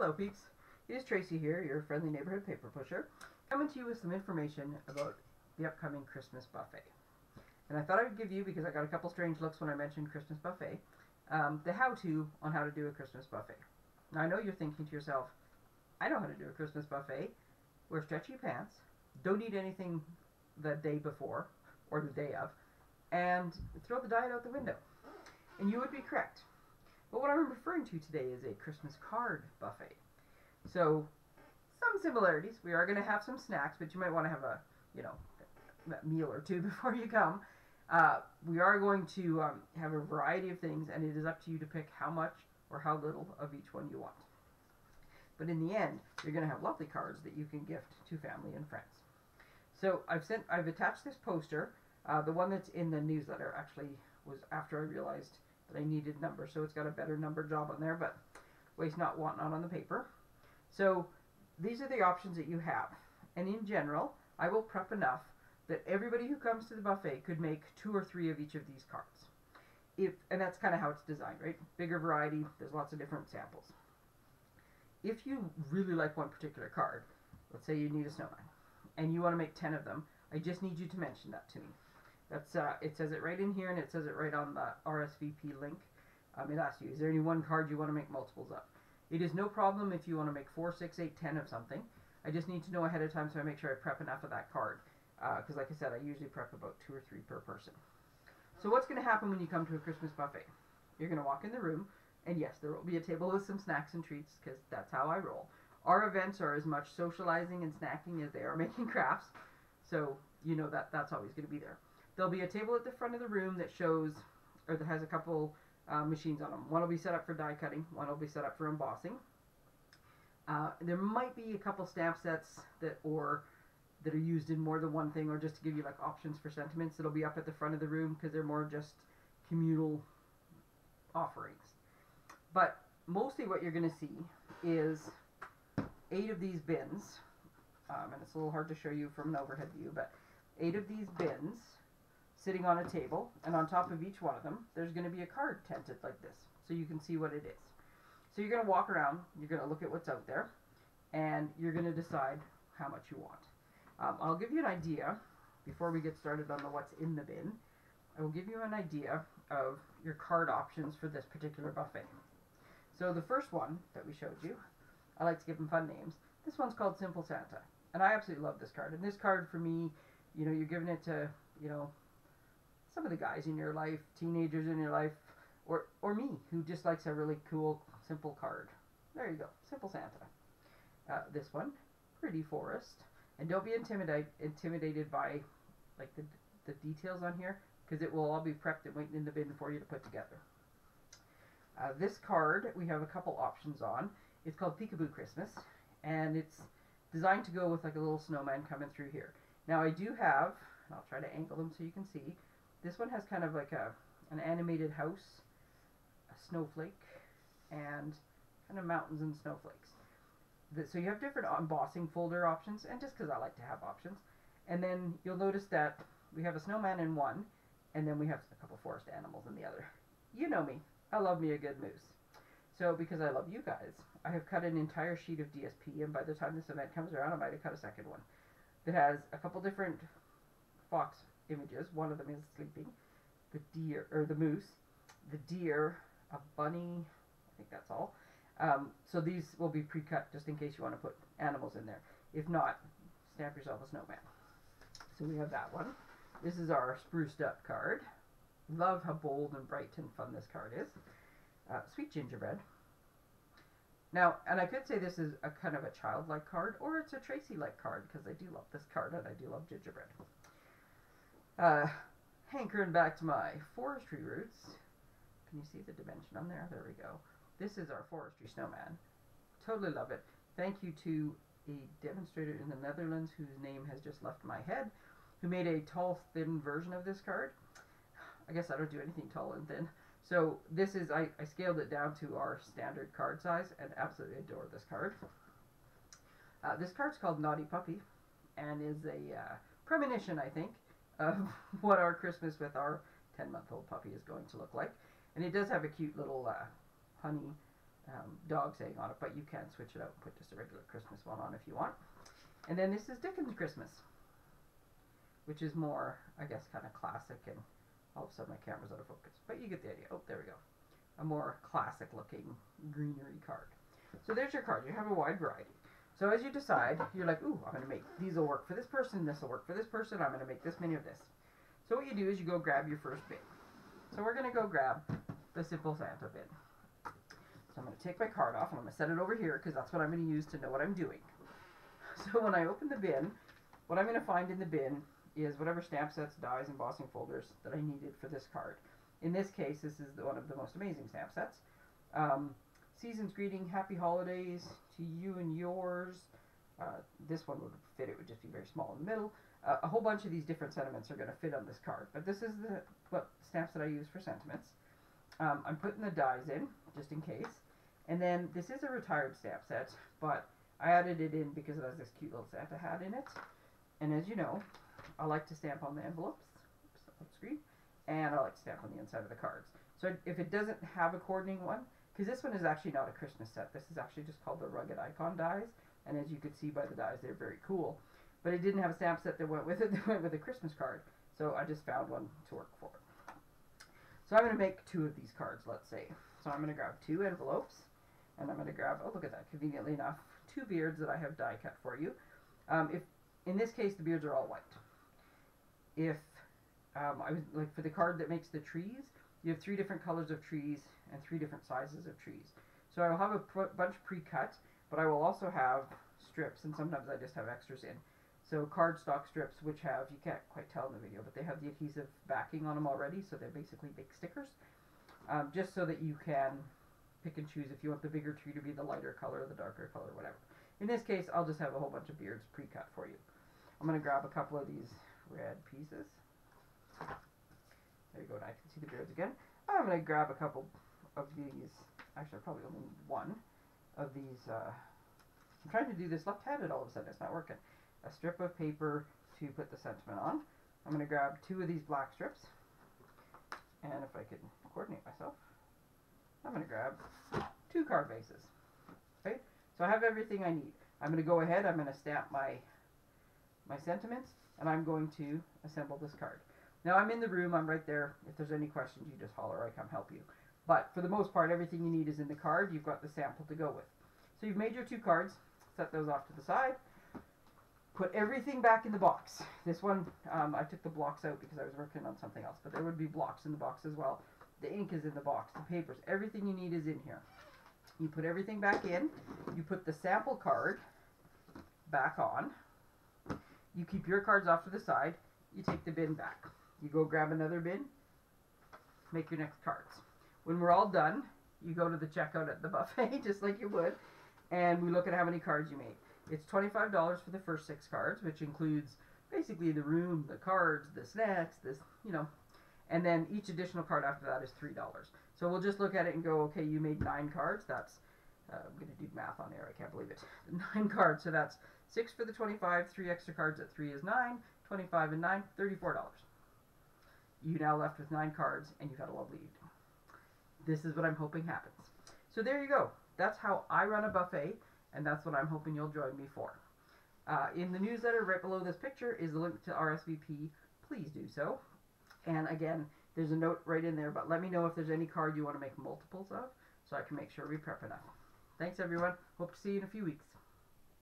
Hello peeps, it is Tracy here, your friendly neighborhood paper pusher, coming to you with some information about the upcoming Christmas buffet. And I thought I would give you, because I got a couple strange looks when I mentioned Christmas buffet, um, the how-to on how to do a Christmas buffet. Now I know you're thinking to yourself, I know how to do a Christmas buffet. Wear stretchy pants, don't eat anything the day before, or the day of, and throw the diet out the window. And you would be correct. But what I'm referring to today is a Christmas card buffet. So, some similarities. We are going to have some snacks, but you might want to have a, you know, a meal or two before you come. Uh, we are going to um, have a variety of things, and it is up to you to pick how much or how little of each one you want. But in the end, you're going to have lovely cards that you can gift to family and friends. So I've sent, I've attached this poster. Uh, the one that's in the newsletter actually was after I realized that I needed numbers, so it's got a better number job on there, but waste not, want not on the paper. So these are the options that you have. And in general, I will prep enough that everybody who comes to the buffet could make two or three of each of these cards. If, and that's kind of how it's designed, right? Bigger variety, there's lots of different samples. If you really like one particular card, let's say you need a snowman, and you want to make 10 of them, I just need you to mention that to me. That's uh, It says it right in here, and it says it right on the RSVP link. Um, it asks you, is there any one card you want to make multiples of? It is no problem if you want to make 4, 6, 8, 10 of something. I just need to know ahead of time so I make sure I prep enough of that card. Because uh, like I said, I usually prep about 2 or 3 per person. So what's going to happen when you come to a Christmas buffet? You're going to walk in the room, and yes, there will be a table with some snacks and treats, because that's how I roll. Our events are as much socializing and snacking as they are making crafts, so you know that that's always going to be there. There'll be a table at the front of the room that shows, or that has a couple uh, machines on them. One will be set up for die cutting, one will be set up for embossing. Uh, there might be a couple stamp sets that or that are used in more than one thing, or just to give you like options for sentiments. It'll be up at the front of the room because they're more just communal offerings. But mostly what you're going to see is eight of these bins, um, and it's a little hard to show you from an overhead view, but eight of these bins sitting on a table, and on top of each one of them, there's going to be a card tented like this, so you can see what it is. So you're going to walk around, you're going to look at what's out there, and you're going to decide how much you want. Um, I'll give you an idea, before we get started on the what's in the bin, I will give you an idea of your card options for this particular buffet. So the first one that we showed you, I like to give them fun names. This one's called Simple Santa, and I absolutely love this card. And this card for me, you know, you're giving it to, you know, some of the guys in your life, teenagers in your life, or, or me, who just likes a really cool, simple card. There you go, Simple Santa. Uh, this one, Pretty Forest. And don't be intimidate, intimidated by like the, the details on here, because it will all be prepped and waiting in the bin for you to put together. Uh, this card, we have a couple options on. It's called Peekaboo Christmas, and it's designed to go with like a little snowman coming through here. Now I do have, I'll try to angle them so you can see, this one has kind of like a an animated house, a snowflake, and kind of mountains and snowflakes. The, so you have different embossing folder options, and just because I like to have options. And then you'll notice that we have a snowman in one, and then we have a couple forest animals in the other. You know me. I love me a good moose. So because I love you guys, I have cut an entire sheet of DSP, and by the time this event comes around, I might have cut a second one that has a couple different fox images. One of them is sleeping. The deer, or the moose, the deer, a bunny, I think that's all. Um, so these will be pre-cut just in case you want to put animals in there. If not, snap yourself a snowman. So we have that one. This is our spruced up card. Love how bold and bright and fun this card is. Uh, sweet gingerbread. Now, and I could say this is a kind of a childlike card, or it's a Tracy-like card, because I do love this card and I do love gingerbread. Uh, hankering back to my forestry roots. Can you see the dimension on there? There we go. This is our forestry snowman. Totally love it. Thank you to a demonstrator in the Netherlands whose name has just left my head, who made a tall, thin version of this card. I guess I don't do anything tall and thin. So this is, I, I scaled it down to our standard card size and absolutely adore this card. Uh, this card's called Naughty Puppy and is a uh, premonition, I think, of what our Christmas with our 10-month-old puppy is going to look like. And it does have a cute little uh, honey um, dog saying on it, but you can switch it out and put just a regular Christmas one on if you want. And then this is Dickens Christmas, which is more, I guess, kind of classic, and all of a sudden my camera's out of focus. But you get the idea. Oh, there we go. A more classic looking greenery card. So there's your card. You have a wide variety. So as you decide, you're like, ooh, I'm going to make, these will work for this person, this will work for this person, I'm going to make this many of this. So what you do is you go grab your first bin. So we're going to go grab the Simple Santa bin. So I'm going to take my card off and I'm going to set it over here because that's what I'm going to use to know what I'm doing. So when I open the bin, what I'm going to find in the bin is whatever stamp sets, dies, embossing folders that I needed for this card. In this case, this is one of the most amazing stamp sets. Um, season's greeting, happy holidays to you and yours. Uh, this one would fit, it would just be very small in the middle. Uh, a whole bunch of these different sentiments are going to fit on this card, but this is the what stamps that I use for sentiments. Um, I'm putting the dies in, just in case. And then this is a retired stamp set, but I added it in because it has this cute little Santa hat in it. And as you know, I like to stamp on the envelopes, oops, screen, and I like to stamp on the inside of the cards. So if it doesn't have a coordinating one, because this one is actually not a Christmas set, this is actually just called the Rugged Icon dies, and as you could see by the dies, they're very cool. But it didn't have a stamp set that went with it, that went with a Christmas card, so I just found one to work for. So I'm going to make two of these cards, let's say. So I'm going to grab two envelopes, and I'm going to grab, oh look at that, conveniently enough, two beards that I have die cut for you. Um, if In this case, the beards are all white. If um, I was like for the card that makes the trees, you have three different colors of trees and three different sizes of trees. So I will have a bunch pre-cut, but I will also have strips, and sometimes I just have extras in. So cardstock strips, which have, you can't quite tell in the video, but they have the adhesive backing on them already, so they're basically big stickers. Um, just so that you can pick and choose if you want the bigger tree to be the lighter color the darker color, whatever. In this case, I'll just have a whole bunch of beards pre-cut for you. I'm going to grab a couple of these red pieces. There you go, and I can see the beards again. I'm going to grab a couple of these, actually probably only one of these, uh, I'm trying to do this left-handed all of a sudden, it's not working. A strip of paper to put the sentiment on. I'm going to grab two of these black strips, and if I can coordinate myself, I'm going to grab two card bases. Okay, so I have everything I need. I'm going to go ahead, I'm going to stamp my, my sentiments, and I'm going to assemble this card. Now I'm in the room, I'm right there. If there's any questions, you just holler, I come help you. But for the most part, everything you need is in the card. You've got the sample to go with. So you've made your two cards, set those off to the side. Put everything back in the box. This one, um, I took the blocks out because I was working on something else, but there would be blocks in the box as well. The ink is in the box, the papers, everything you need is in here. You put everything back in. You put the sample card back on. You keep your cards off to the side. You take the bin back. You go grab another bin. Make your next cards. When we're all done, you go to the checkout at the buffet, just like you would, and we look at how many cards you made. It's $25 for the first six cards, which includes basically the room, the cards, the snacks, this, you know, and then each additional card after that is $3. So we'll just look at it and go, okay, you made nine cards. That's, uh, I'm going to do math on air. I can't believe it. Nine cards. So that's six for the 25, three extra cards at three is nine, 25 and nine, $34. You now left with nine cards and you've had a lovely evening. This is what I'm hoping happens. So there you go. That's how I run a buffet, and that's what I'm hoping you'll join me for. Uh, in the newsletter right below this picture is the link to RSVP. Please do so. And again, there's a note right in there, but let me know if there's any card you want to make multiples of so I can make sure we prep enough. Thanks, everyone. Hope to see you in a few weeks.